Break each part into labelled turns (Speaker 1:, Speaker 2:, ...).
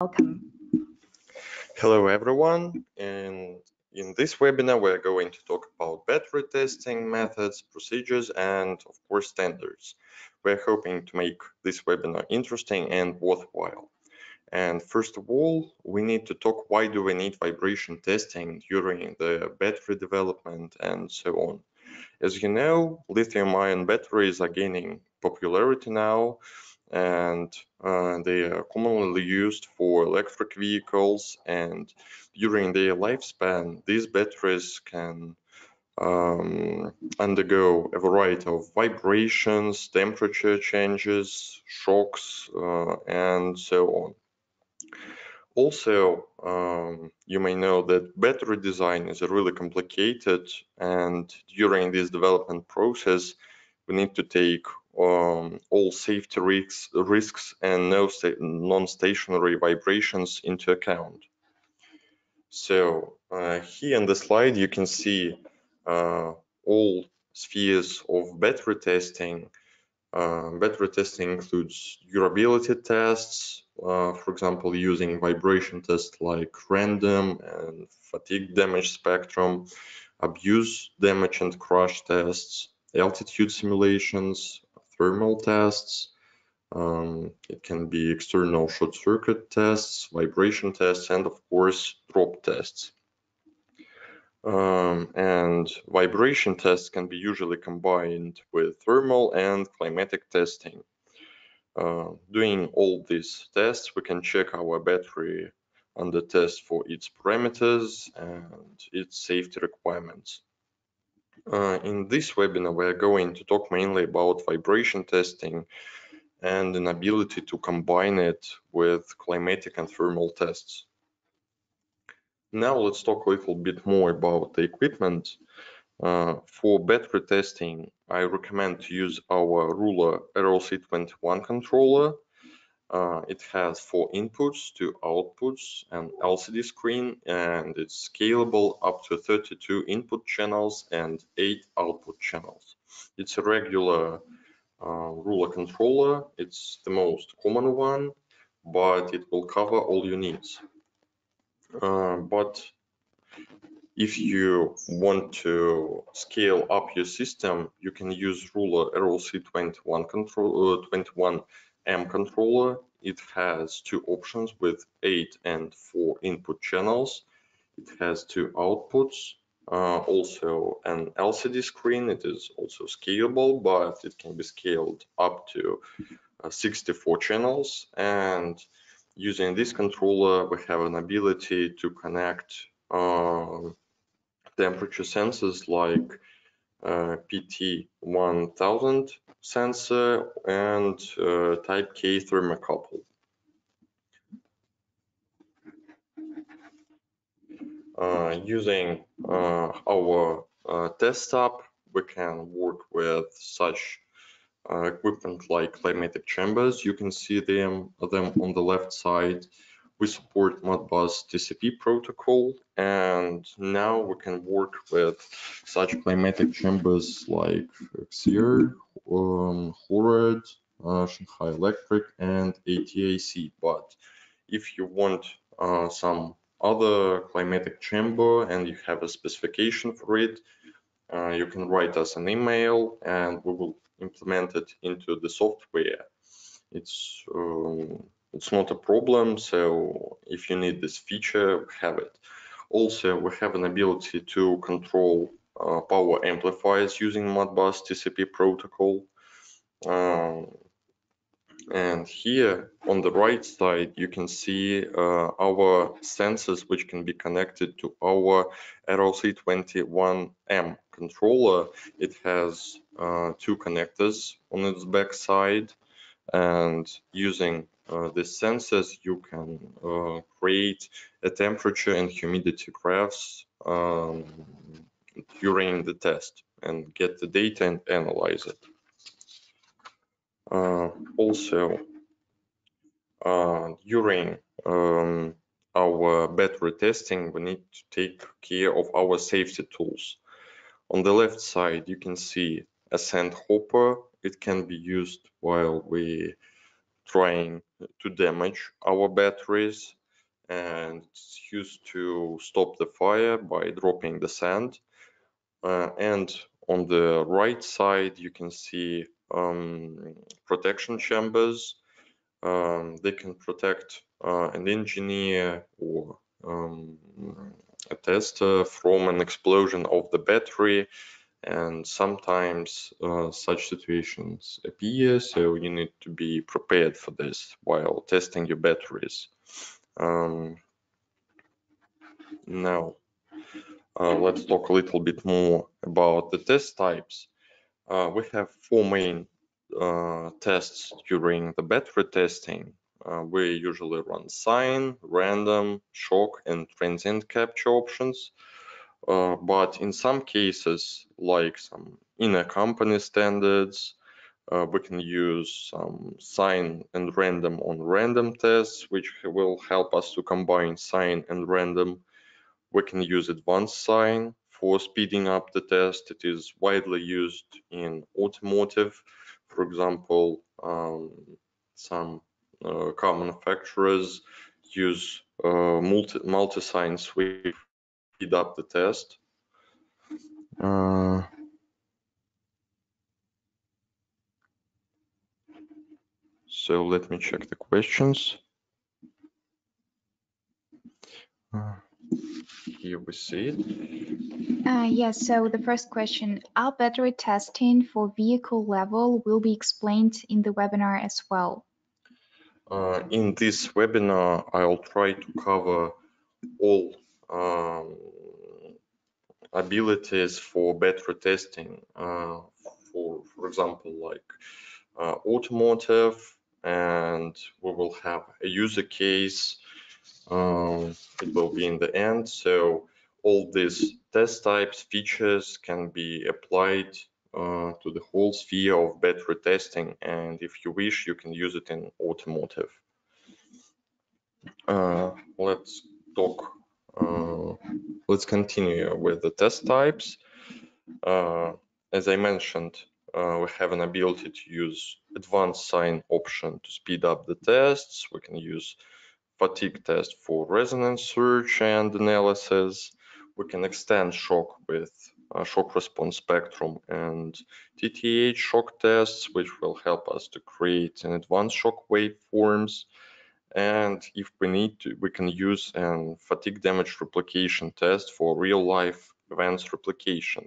Speaker 1: Welcome.
Speaker 2: Hello everyone, and in this webinar we're going to talk about battery testing methods, procedures, and of course standards. We're hoping to make this webinar interesting and worthwhile. And first of all, we need to talk why do we need vibration testing during the battery development and so on. As you know, lithium ion batteries are gaining popularity now and uh, they are commonly used for electric vehicles and during their lifespan these batteries can um, undergo a variety of vibrations, temperature changes, shocks, uh, and so on. Also, um, you may know that battery design is really complicated and during this development process, we need to take um, all safety risks, risks and no non-stationary vibrations into account. So uh, here in the slide, you can see uh, all spheres of battery testing. Uh, battery testing includes durability tests, uh, for example, using vibration tests like random and fatigue damage spectrum, abuse damage and crash tests, altitude simulations, thermal tests. Um, it can be external short circuit tests, vibration tests, and of course, drop tests. Um, and vibration tests can be usually combined with thermal and climatic testing. Uh, doing all these tests, we can check our battery under test for its parameters and its safety requirements. Uh, in this webinar, we are going to talk mainly about vibration testing and an ability to combine it with climatic and thermal tests. Now let's talk a little bit more about the equipment. Uh, for battery testing, I recommend to use our RULA RLC21 controller uh, it has four inputs, two outputs, an LCD screen, and it's scalable up to 32 input channels and eight output channels. It's a regular uh, RULA controller. It's the most common one, but it will cover all your needs. Uh, but if you want to scale up your system, you can use RULA RLC21 control uh, 21 M controller. It has two options with eight and four input channels. It has two outputs, uh, also an LCD screen. It is also scalable, but it can be scaled up to uh, 64 channels. And using this controller, we have an ability to connect uh, temperature sensors like PT1000 sensor and uh, type K thermocouple. Uh, using uh, our uh, desktop, we can work with such uh, equipment like climatic chambers. You can see them, them on the left side we support Modbus TCP protocol, and now we can work with such climatic chambers like XIR, um, HORAD, uh, Shanghai Electric, and ATAC. But if you want uh, some other climatic chamber and you have a specification for it, uh, you can write us an email and we will implement it into the software. It's um, it's not a problem. So if you need this feature, we have it. Also, we have an ability to control uh, power amplifiers using Modbus TCP protocol. Um, and here on the right side, you can see uh, our sensors which can be connected to our RLC21M controller. It has uh, two connectors on its back side and using uh, the sensors, you can uh, create a temperature and humidity graphs um, during the test and get the data and analyze it. Uh, also, uh, during um, our battery testing, we need to take care of our safety tools. On the left side, you can see a sand hopper. It can be used while we trying to damage our batteries and it's used to stop the fire by dropping the sand. Uh, and on the right side, you can see um, protection chambers. Um, they can protect uh, an engineer or um, a tester from an explosion of the battery and sometimes uh, such situations appear so you need to be prepared for this while testing your batteries. Um, now uh, let's talk a little bit more about the test types. Uh, we have four main uh, tests during the battery testing. Uh, we usually run sine random shock and transient capture options uh, but in some cases, like some inner company standards, uh, we can use some sine and random on random tests, which will help us to combine sine and random. We can use advanced sine for speeding up the test. It is widely used in automotive. For example, um, some uh, car manufacturers use uh, multi, multi-sine sweep speed up the test. Uh, so let me check the questions. Uh, here we see it.
Speaker 1: Uh, yes, so the first question, our battery testing for vehicle level will be explained in the webinar as well.
Speaker 2: Uh, in this webinar, I'll try to cover all um, abilities for battery testing uh, for for example like uh, automotive and we will have a user case um, it will be in the end. So all these test types features can be applied uh, to the whole sphere of battery testing and if you wish you can use it in automotive. Uh, let's talk uh, let's continue with the test types. Uh, as I mentioned, uh, we have an ability to use advanced sine option to speed up the tests. We can use fatigue test for resonance search and analysis. We can extend shock with shock response spectrum and TTH shock tests, which will help us to create an advanced shock waveforms. And if we need to, we can use a fatigue damage replication test for real life events replication.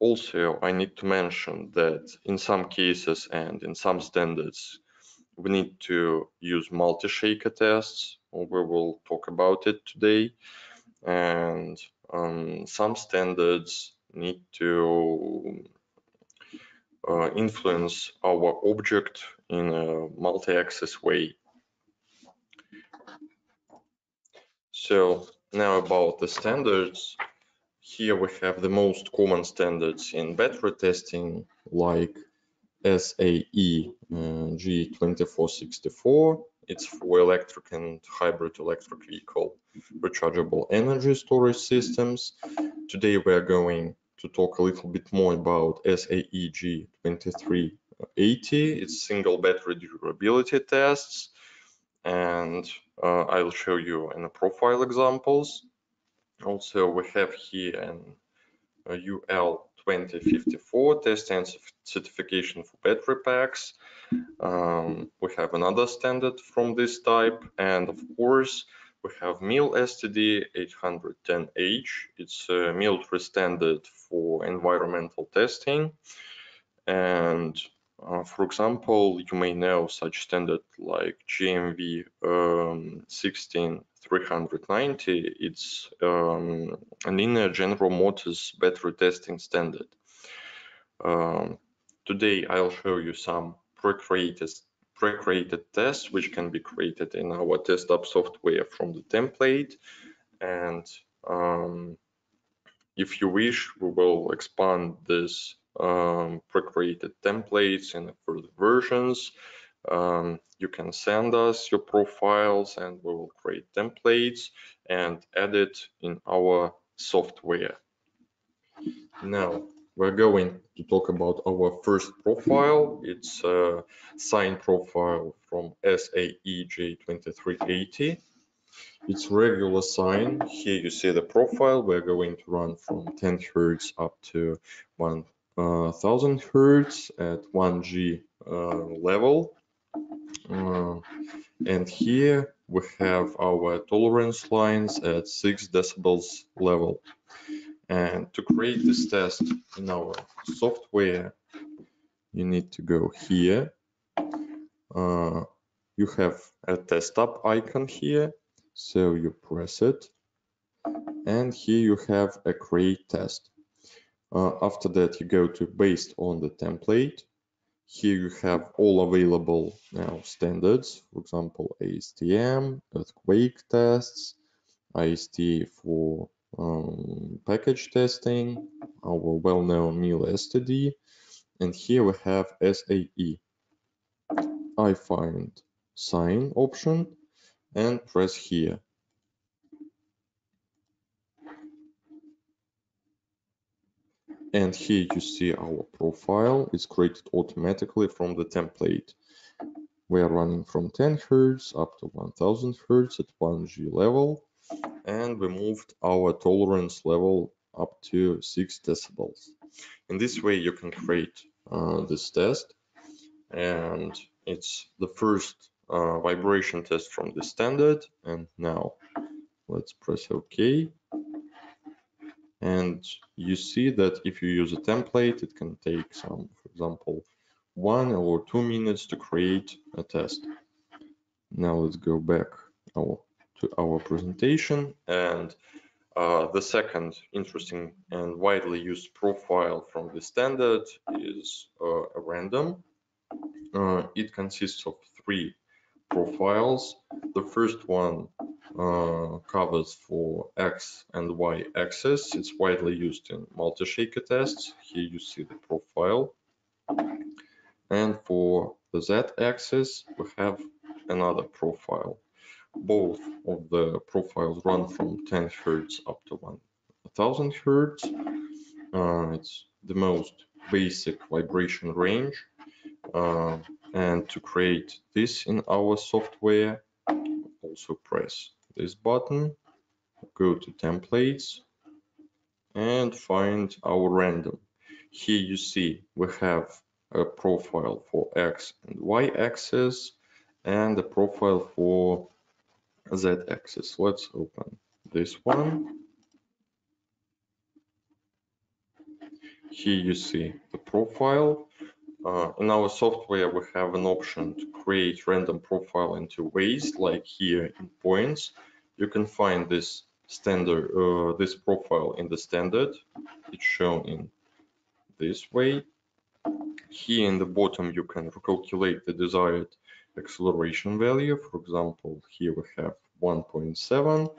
Speaker 2: Also, I need to mention that in some cases and in some standards, we need to use multi-shaker tests. We will talk about it today. And um, some standards need to uh, influence our object in a multi-axis way. So now about the standards. Here we have the most common standards in battery testing like SAE uh, J2464. It's for electric and hybrid electric vehicle rechargeable energy storage systems. Today we are going to talk a little bit more about SAE J2380. It's single battery durability tests and uh, I'll show you in the profile examples. Also, we have here an UL 2054 test and certification for battery packs. Um, we have another standard from this type, and of course, we have MIL STD 810H. It's a military standard for environmental testing. And for example, you may know such standard like GMV um, 16390. It's um, an linear General Motors battery testing standard. Um, today, I'll show you some pre-created pre-created tests which can be created in our TestUp software from the template. And um, if you wish, we will expand this um, pre-created templates in further versions. Um, you can send us your profiles and we will create templates and add it in our software. Now, we're going to talk about our first profile. It's a sine profile from SAEJ2380. It's regular sine. Here you see the profile. We're going to run from 10 Hertz up to 1000 Hertz at 1G uh, level. Uh, and here we have our tolerance lines at 6 decibels level. And to create this test in our software, you need to go here. Uh, you have a TestUp icon here. So you press it. And here you have a create test. Uh, after that, you go to based on the template. Here you have all available now standards, for example, ASTM, earthquake tests, IST for um, package testing, our well-known MIL STD, and here we have SAE. I find sine option and press here. And here you see our profile is created automatically from the template. We are running from 10 Hertz up to 1000 Hertz at 1G level and we moved our tolerance level up to 6 decibels. In this way you can create uh, this test and it's the first uh, vibration test from the standard and now let's press OK and you see that if you use a template it can take some for example one or two minutes to create a test now let's go back our to our presentation. And uh, the second interesting and widely used profile from the standard is uh, a random. Uh, it consists of three profiles. The first one uh, covers for X and Y axis. It's widely used in multi-shaker tests. Here you see the profile. And for the Z axis, we have another profile both of the profiles run from 10 Hertz up to 1000 Hertz. Uh, it's the most basic vibration range. Uh, and to create this in our software, also press this button, go to templates and find our random. Here you see we have a profile for X and Y axis and a profile for z-axis. Let's open this one. Here you see the profile. Uh, in our software, we have an option to create random profile in two ways, like here in points. You can find this standard, uh, this profile in the standard. It's shown in this way. Here in the bottom, you can recalculate the desired acceleration value. For example, here we have 1.7.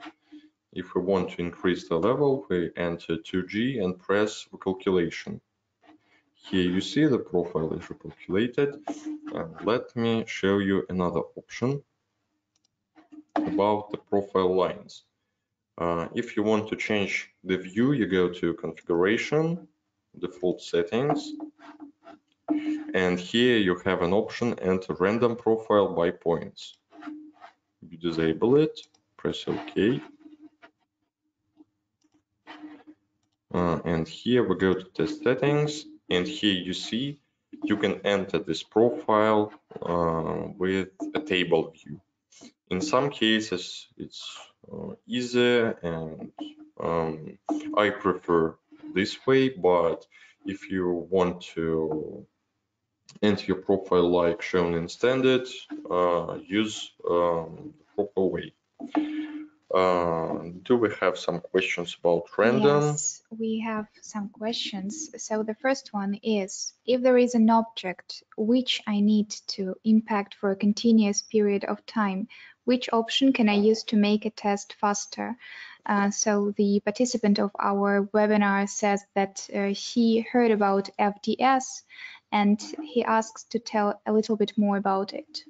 Speaker 2: If we want to increase the level, we enter 2G and press recalculation. Here you see the profile is recalculated. And let me show you another option about the profile lines. Uh, if you want to change the view, you go to configuration, default settings, and here you have an option enter random profile by points. You disable it, press OK. Uh, and here we go to test settings and here you see you can enter this profile uh, with a table view. In some cases it's uh, easier and um, I prefer this way but if you want to enter your profile like shown in standard, uh, use um, the proper way. Uh, do we have some questions about random?
Speaker 1: Yes, we have some questions. So the first one is, if there is an object which I need to impact for a continuous period of time, which option can I use to make a test faster? Uh, so the participant of our webinar says that uh, he heard about FDS and he asks to tell a little bit more about it.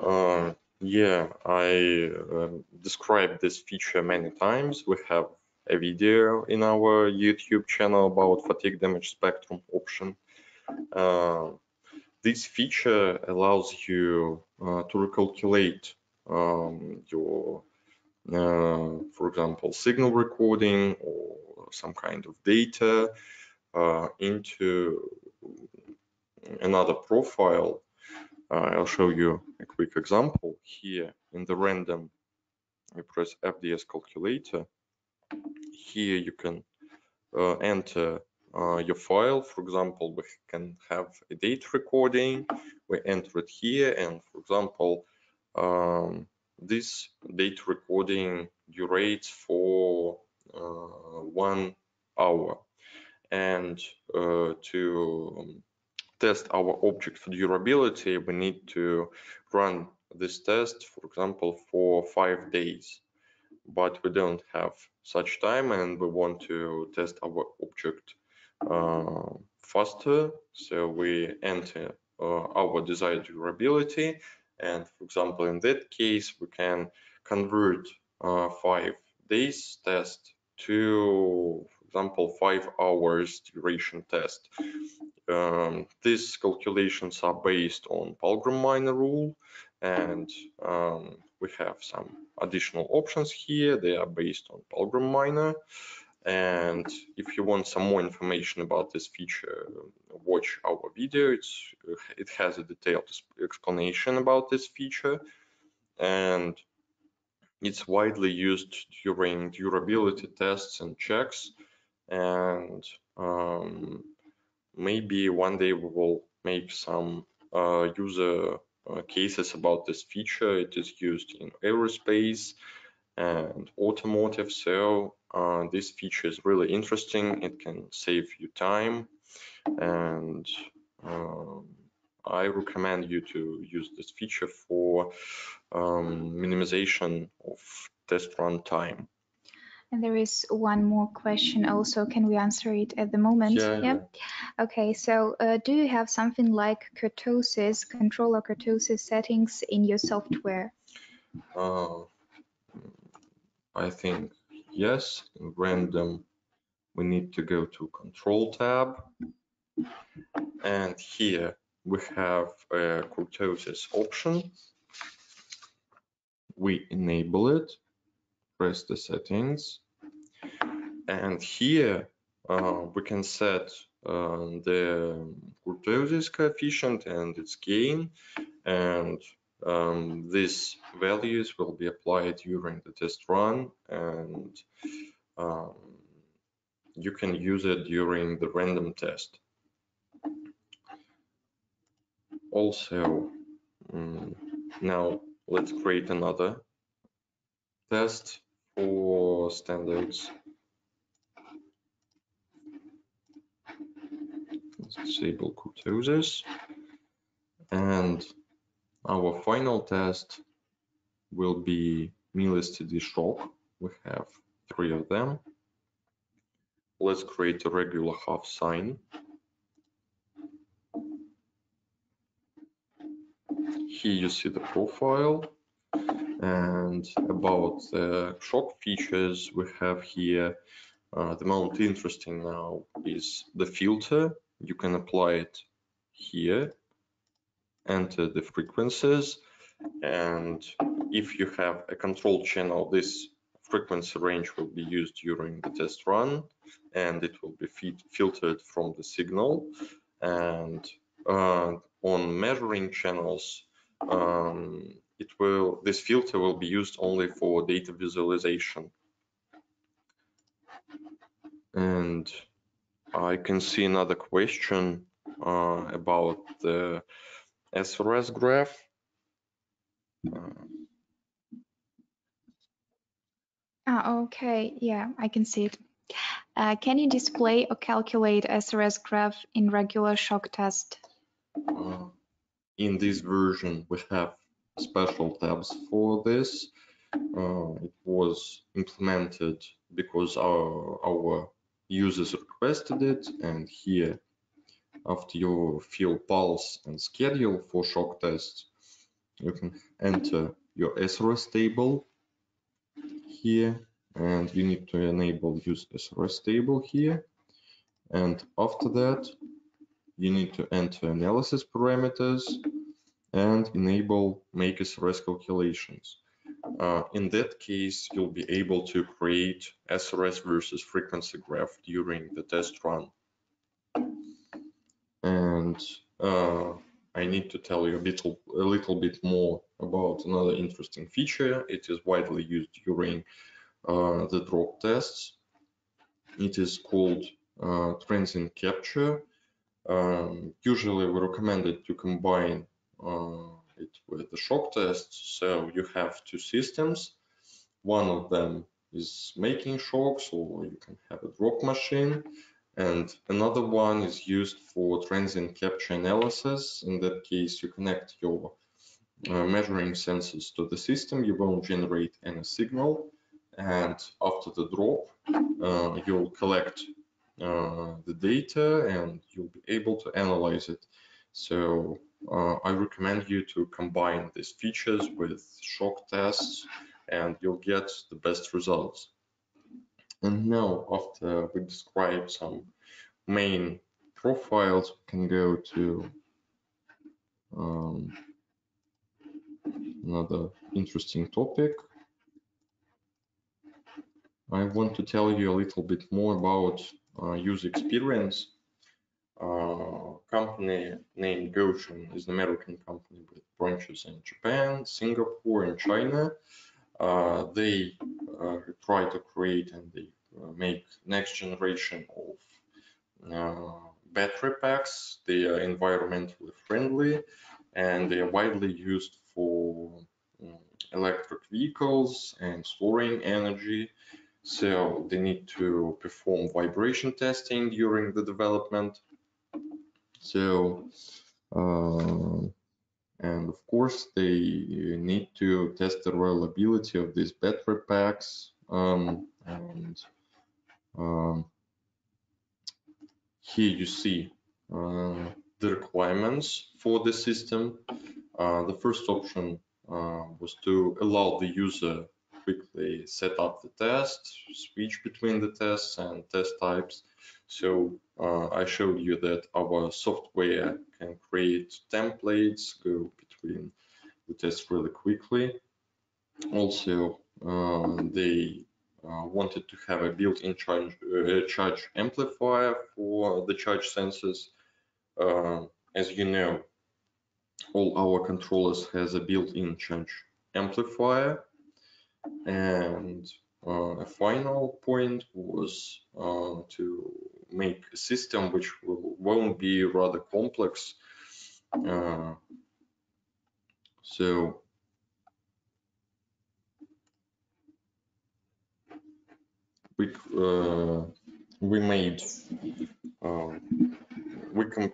Speaker 2: Uh, yeah, I uh, described this feature many times. We have a video in our YouTube channel about fatigue damage spectrum option. Uh, this feature allows you uh, to recalculate um, your, uh, for example, signal recording or some kind of data uh, into another profile. Uh, I'll show you a quick example here in the random. You press FDS calculator. Here you can uh, enter uh, your file. For example, we can have a date recording. We enter it here, and for example, um, this date recording durates for uh, one hour. And uh, to um, test our object for durability, we need to run this test, for example, for five days. But we don't have such time and we want to test our object uh, faster. So we enter uh, our desired durability. And for example, in that case, we can convert uh, five days test to, example, five hours duration test. Um, these calculations are based on Palmgren-Miner rule and um, we have some additional options here. They are based on Palmgren-Miner. And if you want some more information about this feature, watch our video. It's, it has a detailed explanation about this feature. And it's widely used during durability tests and checks. And um, maybe one day we will make some uh, user uh, cases about this feature. It is used in aerospace and automotive. So uh, this feature is really interesting. It can save you time and um, I recommend you to use this feature for um, minimization of test run time.
Speaker 1: And there is one more question also. Can we answer it at the moment?
Speaker 2: Yeah. yeah.
Speaker 1: Okay, so uh, do you have something like kurtosis, control or kurtosis settings in your software?
Speaker 2: Uh, I think yes. In random, we need to go to control tab. And here we have a kurtosis option. We enable it press the settings. And here uh, we can set uh, the kurtosis coefficient and its gain. And um, these values will be applied during the test run and um, you can use it during the random test. Also, um, now let's create another test for standards. Let's disable kurtosis. And our final test will be MIL-STD shock. We have three of them. Let's create a regular half sine. Here you see the profile and about the shock features we have here, uh, the most interesting now is the filter. You can apply it here, enter the frequencies, and if you have a control channel, this frequency range will be used during the test run, and it will be filtered from the signal. And uh, on measuring channels, um, it will this filter will be used only for data visualization and I can see another question uh, about the SRS graph. Uh,
Speaker 1: ah, okay, yeah, I can see it. Uh, can you display or calculate SRS graph in regular shock test?
Speaker 2: Uh, in this version, we have special tabs for this. Uh, it was implemented because our, our users requested it and here after you fill pulse and schedule for shock tests you can enter your SRS table here and you need to enable use SRS table here. And after that, you need to enter analysis parameters and enable make SRS calculations. Uh, in that case, you'll be able to create SRS versus frequency graph during the test run. And uh, I need to tell you a, bit, a little bit more about another interesting feature. It is widely used during uh, the drop tests. It is called uh, transient capture. Um, usually we recommend it to combine it with the shock test. So you have two systems. One of them is making shocks, or you can have a drop machine. And another one is used for transient capture analysis. In that case, you connect your uh, measuring sensors to the system. You won't generate any signal. And after the drop, uh, you'll collect uh, the data and you'll be able to analyze it. So uh, I recommend you to combine these features with shock tests and you'll get the best results. And now after we describe some main profiles, we can go to um, another interesting topic. I want to tell you a little bit more about uh, user experience company named Goshen is an American company with branches in Japan, Singapore, and China. Uh, they uh, try to create and they uh, make next generation of uh, battery packs. They are environmentally friendly and they are widely used for um, electric vehicles and storing energy. So they need to perform vibration testing during the development so, uh, and of course, they need to test the reliability of these battery packs. Um, and um, here you see uh, the requirements for the system. Uh, the first option uh, was to allow the user quickly set up the test, switch between the tests and test types. So uh, I showed you that our software can create templates, go between the tests really quickly. Also, uh, they uh, wanted to have a built-in charge, uh, charge, amplifier for the charge sensors. Uh, as you know, all our controllers has a built-in charge amplifier and uh, a final point was uh, to make a system which will, won't be rather complex. Uh, so we uh, we made uh, we com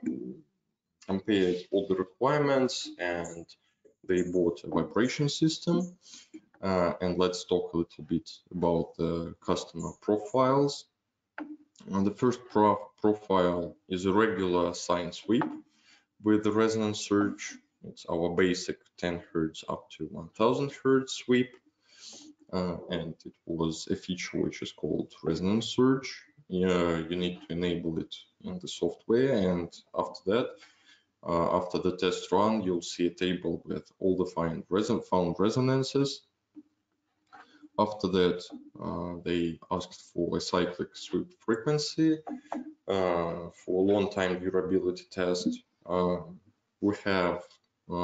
Speaker 2: compared all the requirements and they bought a vibration system uh, and let's talk a little bit about the customer profiles. And the first pro profile is a regular sine sweep with the resonance search. It's our basic 10 hertz up to 1000 hertz sweep. Uh, and it was a feature which is called resonance search. Yeah, you need to enable it in the software. And after that, uh, after the test run, you'll see a table with all the find reson found resonances after that, uh, they asked for a cyclic sweep frequency uh, for long time durability test. Uh, we have uh,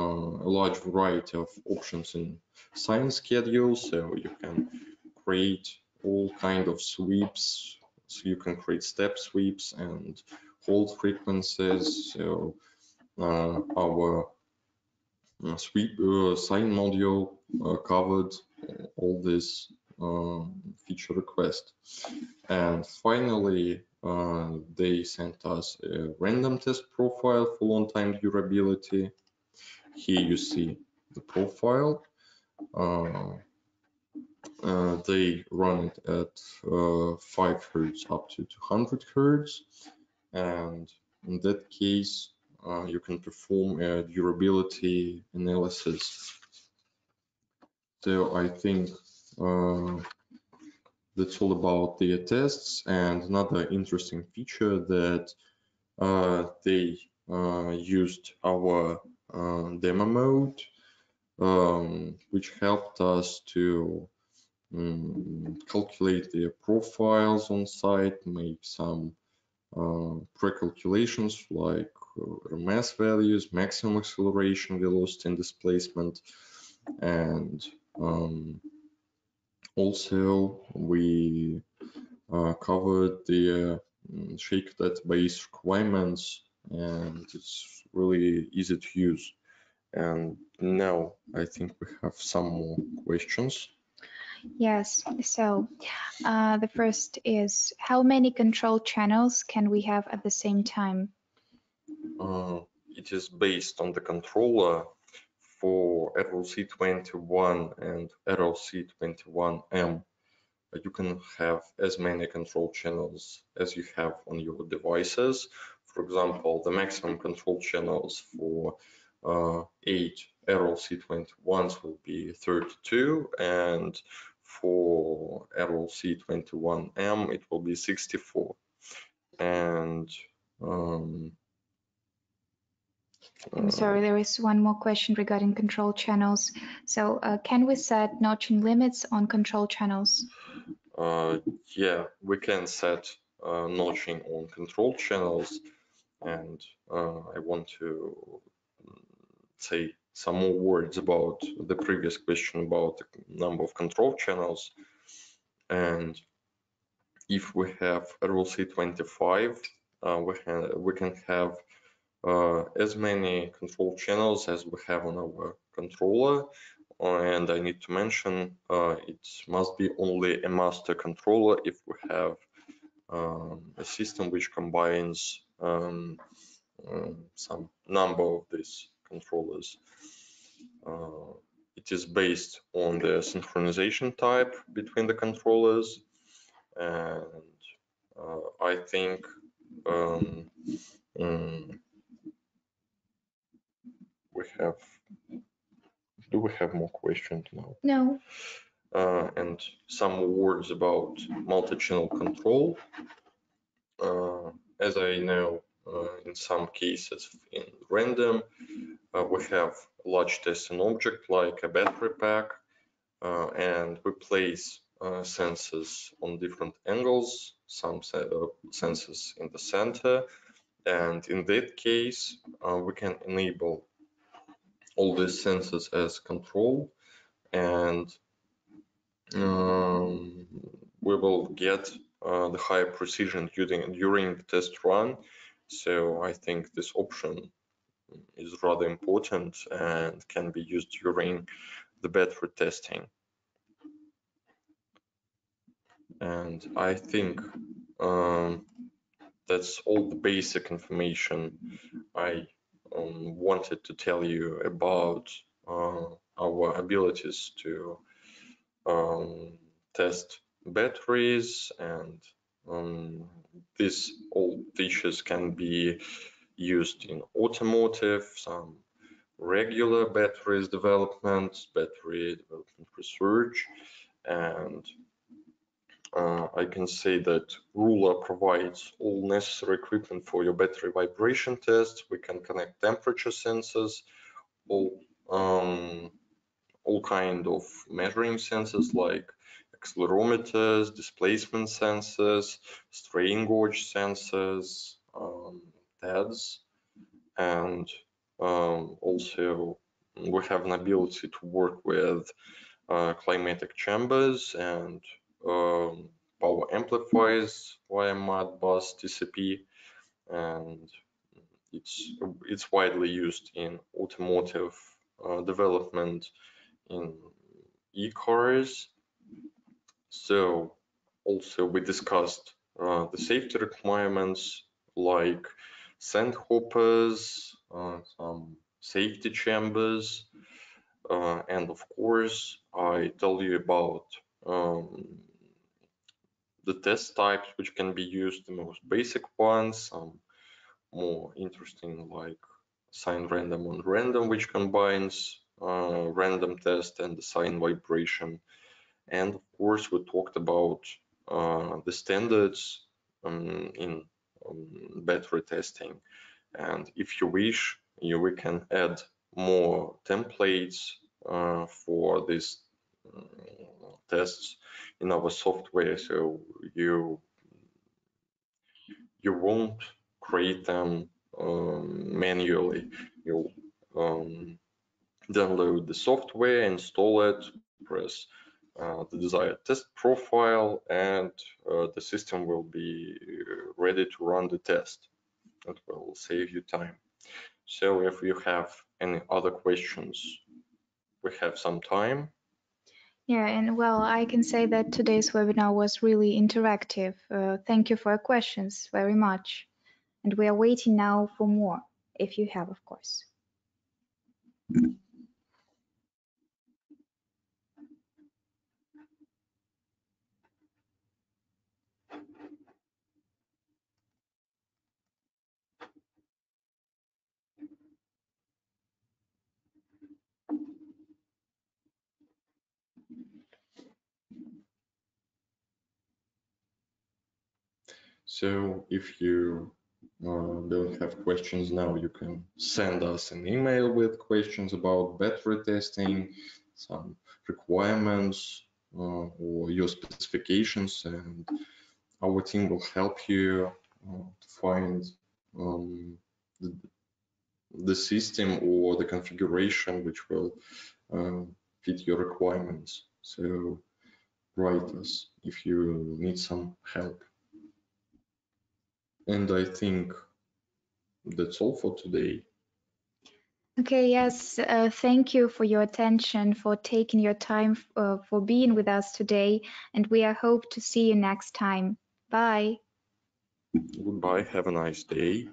Speaker 2: a large variety of options in sine schedule, so you can create all kind of sweeps. So you can create step sweeps and hold frequencies. So uh, our uh, sweep sine module covered all this um, feature request. And finally, uh, they sent us a random test profile for long time durability. Here you see the profile. Uh, uh, they run it at uh, 5 hertz up to 200 hertz. And in that case, uh, you can perform a durability analysis so I think uh, that's all about the tests. And another interesting feature that uh, they uh, used our uh, demo mode, um, which helped us to um, calculate the profiles on site, make some uh, pre-calculations like uh, mass values, maximum acceleration, velocity, and displacement, and um, also we uh, covered the uh, shake database requirements and it's really easy to use. And now I think we have some more questions.
Speaker 1: Yes, so uh, the first is how many control channels can we have at the same time?
Speaker 2: Uh, it is based on the controller for RLC21 and RLC21M. You can have as many control channels as you have on your devices. For example, the maximum control channels for uh, eight RLC21s will be 32 and for RLC21M it will be 64 and um,
Speaker 1: I'm sorry, there is one more question regarding control channels. So uh, can we set notching limits on control channels?
Speaker 2: Uh, yeah, we can set uh, notching on control channels and uh, I want to say some more words about the previous question about the number of control channels. And if we have RLC 25, uh, we, we can have uh, as many control channels as we have on our controller. And I need to mention uh, it must be only a master controller if we have um, a system which combines um, um, some number of these controllers. Uh, it is based on the synchronization type between the controllers and uh, I think um, um, we have do we have more questions now?
Speaker 1: No.
Speaker 2: Uh, and some words about multi-channel control. Uh, as I know uh, in some cases in random uh, we have a large testing object like a battery pack uh, and we place uh, sensors on different angles. Some sensors in the center. And in that case we can enable all these sensors as control and um, we will get uh, the higher precision during, during the test run. So I think this option is rather important and can be used during the battery testing. And I think um, that's all the basic information I um, wanted to tell you about uh, our abilities to um, test batteries and um, these all features can be used in automotive, some regular batteries development, battery development research, and uh, I can say that RULA provides all necessary equipment for your battery vibration tests. We can connect temperature sensors, all um, all kind of measuring sensors like accelerometers, displacement sensors, strain gauge sensors, um, TEDS, and um, also we have an ability to work with uh, climatic chambers and um, power amplifiers via Modbus TCP, and it's it's widely used in automotive uh, development in e-cars. So also we discussed uh, the safety requirements like sandhoppers, uh, some safety chambers, uh, and of course I tell you about um, the test types which can be used, the most basic ones, some more interesting like sine random on random, which combines uh, random test and the sine vibration. And of course, we talked about uh, the standards um, in um, battery testing. And if you wish, you we can add more templates uh, for uh, tests in our software, so you you won't create them um, manually. You um, download the software, install it, press uh, the desired test profile, and uh, the system will be ready to run the test. That will save you time. So if you have any other questions, we have some time.
Speaker 1: Yeah, and well, I can say that today's webinar was really interactive. Uh, thank you for your questions very much. And we are waiting now for more, if you have, of course.
Speaker 2: So if you uh, don't have questions now, you can send us an email with questions about battery testing, some requirements uh, or your specifications, and our team will help you uh, to find um, the, the, system or the configuration which will uh, fit your requirements. So write us if you need some help. And I think that's all for today.
Speaker 1: Okay, yes, uh, thank you for your attention, for taking your time, uh, for being with us today, and we are hope to see you next time. Bye.
Speaker 2: Goodbye, have a nice day.